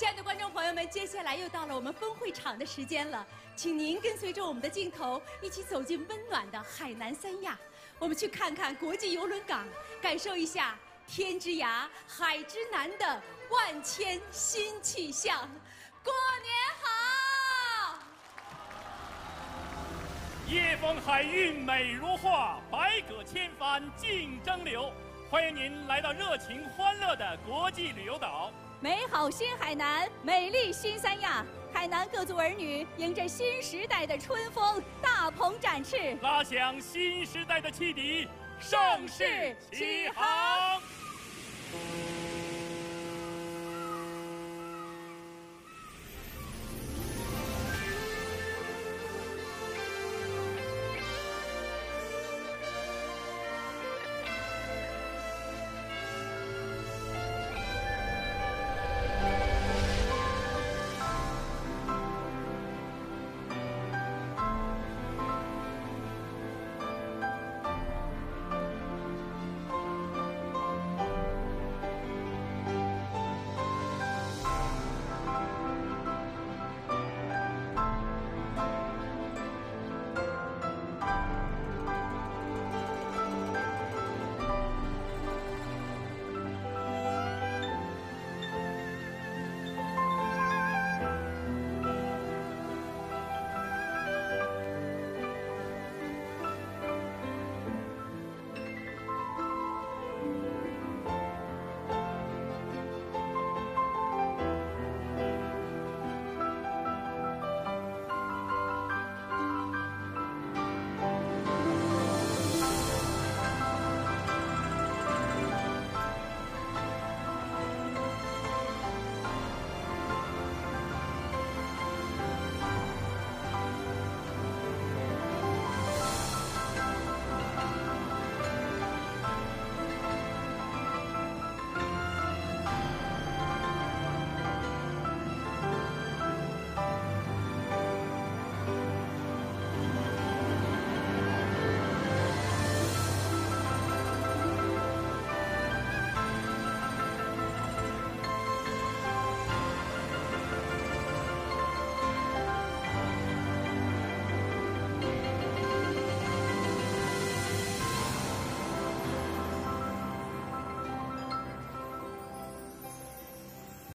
亲爱的观众朋友们，接下来又到了我们分会场的时间了，请您跟随着我们的镜头，一起走进温暖的海南三亚，我们去看看国际邮轮港，感受一下天之涯、海之南的万千新气象。过年好！夜风海韵美如画，百舸千帆竞争流。欢迎您来到热情欢乐的国际旅游岛。美好新海南，美丽新三亚，海南各族儿女迎着新时代的春风，大鹏展翅，拉响新时代的汽笛，盛世起航。